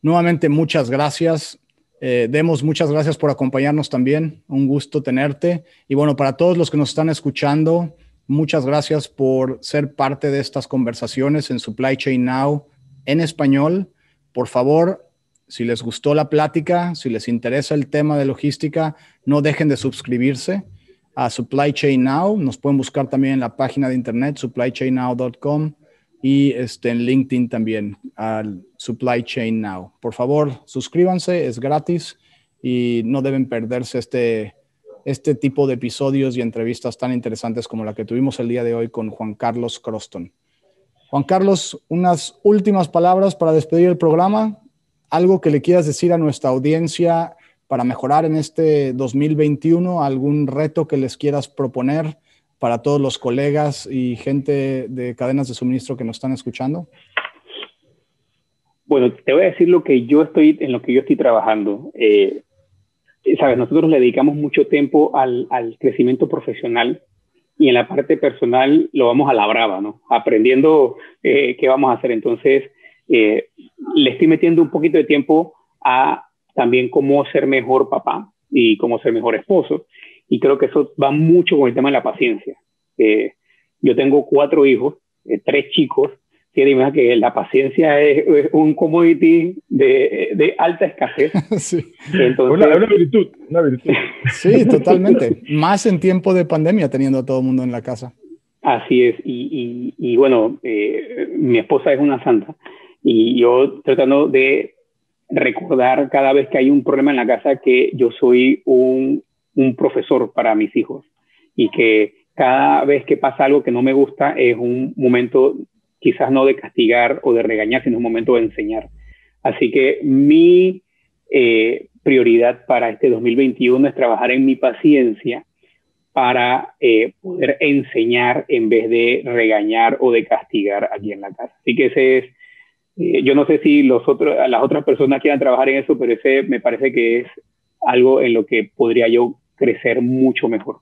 Nuevamente, muchas gracias. Eh, Demos, muchas gracias por acompañarnos también. Un gusto tenerte. Y bueno, para todos los que nos están escuchando, muchas gracias por ser parte de estas conversaciones en Supply Chain Now en español. Por favor, si les gustó la plática, si les interesa el tema de logística, no dejen de suscribirse a Supply Chain Now. Nos pueden buscar también en la página de internet supplychainnow.com y este, en LinkedIn también al Supply Chain Now. Por favor, suscríbanse, es gratis y no deben perderse este, este tipo de episodios y entrevistas tan interesantes como la que tuvimos el día de hoy con Juan Carlos Croston. Juan Carlos, unas últimas palabras para despedir el programa. Algo que le quieras decir a nuestra audiencia para mejorar en este 2021, algún reto que les quieras proponer para todos los colegas y gente de cadenas de suministro que nos están escuchando. Bueno, te voy a decir lo que yo estoy, en lo que yo estoy trabajando. Eh, sabes, nosotros le dedicamos mucho tiempo al, crecimiento profesional y en la parte personal lo vamos a la brava, ¿no? Aprendiendo eh, qué vamos a hacer. Entonces, eh, le estoy metiendo un poquito de tiempo a también cómo ser mejor papá y cómo ser mejor esposo. Y creo que eso va mucho con el tema de la paciencia. Eh, yo tengo cuatro hijos, tres chicos, que que la paciencia es, un commodity de, de alta escasez. sí. Entonces, una, virtud, una virtud. Sí, totalmente. Más en tiempo de pandemia, teniendo a todo el mundo en la casa. Así es. Y, y, y bueno, eh, mi esposa es una santa. Y yo tratando de recordar cada vez que hay un problema en la casa que yo soy un, un profesor para mis hijos. Y que cada vez que pasa algo que no me gusta es un momento quizás no de castigar o de regañar, sino un momento de enseñar. Así que mi eh, prioridad para este 2021 es trabajar en mi paciencia para eh, poder enseñar en vez de regañar o de castigar aquí en la casa. Así que ese es, eh, yo no sé si los otros, las otras personas quieran trabajar en eso, pero ese me parece que es algo en lo que podría yo crecer mucho mejor.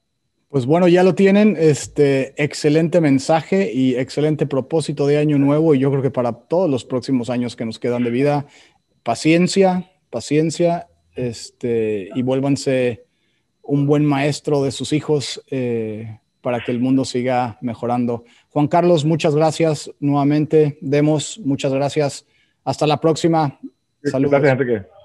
Pues bueno, ya lo tienen. Este excelente mensaje y excelente propósito de año nuevo. Y yo creo que para todos los próximos años que nos quedan de vida, paciencia, paciencia, este, y vuélvanse un buen maestro de sus hijos eh, para que el mundo siga mejorando. Juan Carlos, muchas gracias nuevamente. Demos, muchas gracias. Hasta la próxima. Saludos. Gracias, Enrique.